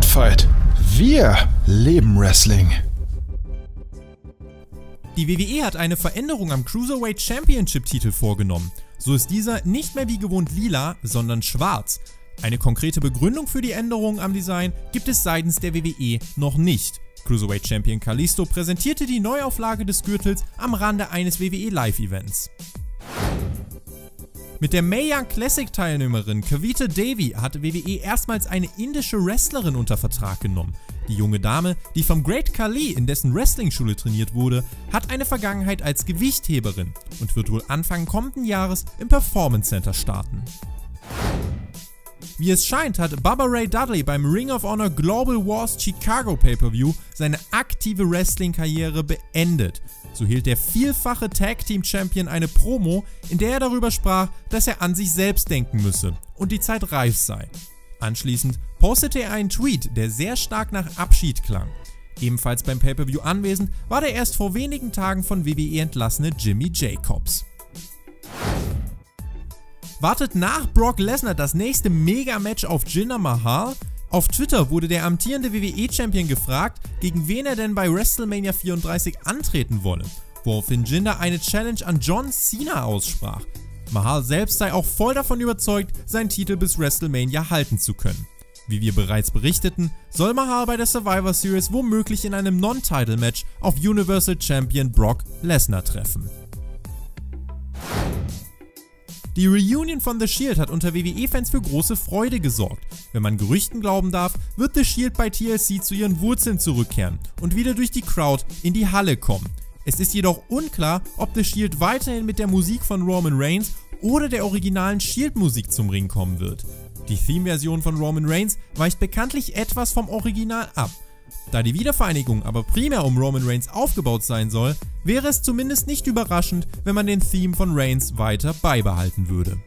Spotfight. Wir leben Wrestling. Die WWE hat eine Veränderung am Cruiserweight Championship Titel vorgenommen. So ist dieser nicht mehr wie gewohnt lila, sondern schwarz. Eine konkrete Begründung für die Änderung am Design gibt es seitens der WWE noch nicht. Cruiserweight Champion Kalisto präsentierte die Neuauflage des Gürtels am Rande eines WWE Live Events. Mit der Mae Young Classic Teilnehmerin Kavita Devi hatte WWE erstmals eine indische Wrestlerin unter Vertrag genommen. Die junge Dame, die vom Great Khali in dessen Wrestling-Schule trainiert wurde, hat eine Vergangenheit als Gewichtheberin und wird wohl Anfang kommenden Jahres im Performance Center starten. Wie es scheint, hat Bubba Ray Dudley beim Ring of Honor Global Wars Chicago Pay-Per-View seine aktive Wrestling-Karriere beendet. So hielt der vielfache Tag Team Champion eine Promo, in der er darüber sprach, dass er an sich selbst denken müsse und die Zeit reif sei. Anschließend postete er einen Tweet, der sehr stark nach Abschied klang. Ebenfalls beim Pay-Per-View anwesend war der erst vor wenigen Tagen von WWE entlassene Jimmy Jacobs. Wartet nach Brock Lesnar das nächste Mega-Match auf Jinder Mahal? Auf Twitter wurde der amtierende WWE-Champion gefragt, gegen wen er denn bei WrestleMania 34 antreten wolle, woraufhin Jinder eine Challenge an John Cena aussprach. Mahal selbst sei auch voll davon überzeugt, seinen Titel bis WrestleMania halten zu können. Wie wir bereits berichteten, soll Mahal bei der Survivor Series womöglich in einem Non-Title-Match auf Universal Champion Brock Lesnar treffen. Die Reunion von The Shield hat unter WWE-Fans für große Freude gesorgt. Wenn man Gerüchten glauben darf, wird The Shield bei TLC zu ihren Wurzeln zurückkehren und wieder durch die Crowd in die Halle kommen. Es ist jedoch unklar, ob The Shield weiterhin mit der Musik von Roman Reigns oder der originalen Shield-Musik zum Ring kommen wird. Die Theme-Version von Roman Reigns weicht bekanntlich etwas vom Original ab. Da die Wiedervereinigung aber primär um Roman Reigns aufgebaut sein soll, wäre es zumindest nicht überraschend, wenn man den Theme von Reigns weiter beibehalten würde.